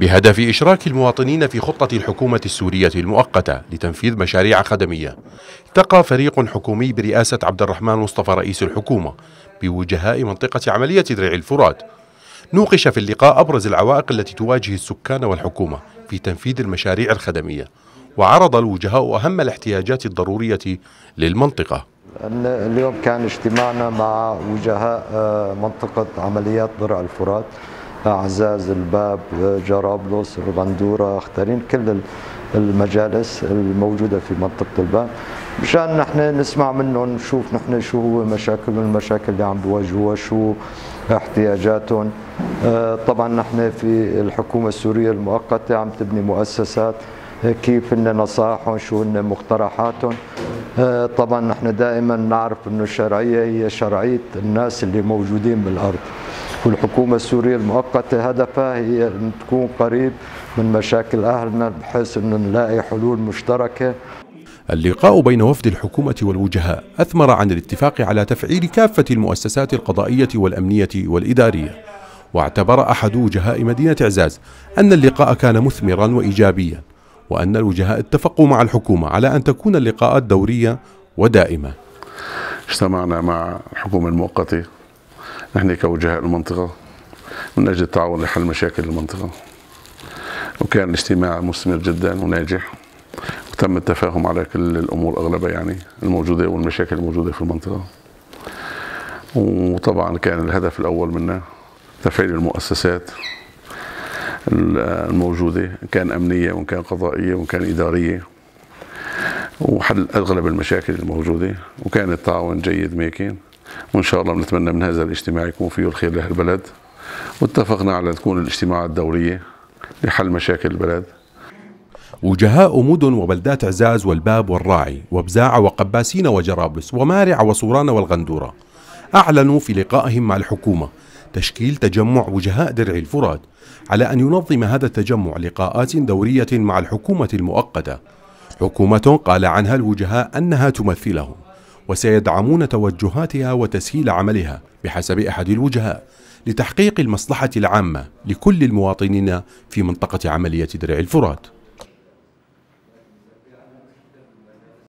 بهدف إشراك المواطنين في خطة الحكومة السورية المؤقتة لتنفيذ مشاريع خدمية. التقى فريق حكومي برئاسة عبد الرحمن مصطفى رئيس الحكومة بوجهاء منطقة عملية درع الفرات. نوقش في اللقاء أبرز العوائق التي تواجه السكان والحكومة في تنفيذ المشاريع الخدمية وعرض الوجهاء أهم الاحتياجات الضرورية للمنطقة. اليوم كان اجتماعنا مع وجهاء منطقة عمليات درع الفرات. عزاز الباب جرابلس الغندورة اختارين كل المجالس الموجودة في منطقة الباب. مشان نحن نسمع منهم نشوف نحن شو هو مشاكلهم المشاكل اللي عم بواجهوها شو احتياجاتهم. طبعا نحن في الحكومة السورية المؤقتة عم تبني مؤسسات كيف هن نصائحهم شو هن مقترحاتهم. طبعا نحن دائما نعرف إنه الشرعية هي شرعية الناس اللي موجودين بالأرض. والحكومة السورية المؤقتة هدفها هي أن تكون قريب من مشاكل أهلنا بحيث انه نلاقي حلول مشتركة. اللقاء بين وفد الحكومة والوجهاء أثمر عن الاتفاق على تفعيل كافة المؤسسات القضائية والأمنية والإدارية. واعتبر أحد وجهاء مدينة عزاز أن اللقاء كان مثمرا وإيجابيا وأن الوجهاء اتفقوا مع الحكومة على أن تكون اللقاءات دورية ودائمة. اجتمعنا مع الحكومة المؤقتة نحن كوجهاء المنطقة من أجل التعاون لحل مشاكل المنطقة. وكان الاجتماع مثمر جدا وناجح وتم التفاهم على كل الأمور أغلبها يعني الموجودة والمشاكل الموجودة في المنطقة. وطبعا كان الهدف الأول منه تفعيل المؤسسات الموجودة إن كان أمنية وإن كان قضائية وإن كان إدارية وحل أغلب المشاكل الموجودة وكان التعاون جيد ماكن وإن شاء الله بنتمنى من هذا الاجتماع يكون فيه الخير لهالبلد واتفقنا على تكون الاجتماعات الدورية لحل مشاكل البلد. وجهاء مدن وبلدات عزاز والباب والراعي وبزاعة وقباسين وجرابلس ومارع وصوران والغندورة. أعلنوا في لقائهم مع الحكومة تشكيل تجمع وجهاء درع الفرات على أن ينظم هذا التجمع لقاءات دورية مع الحكومة المؤقتة. حكومة قال عنها الوجهاء أنها تمثلهم. وسيدعمون توجهاتها وتسهيل عملها بحسب أحد الوجهاء لتحقيق المصلحة العامة لكل المواطنين في منطقة عملية درع الفرات.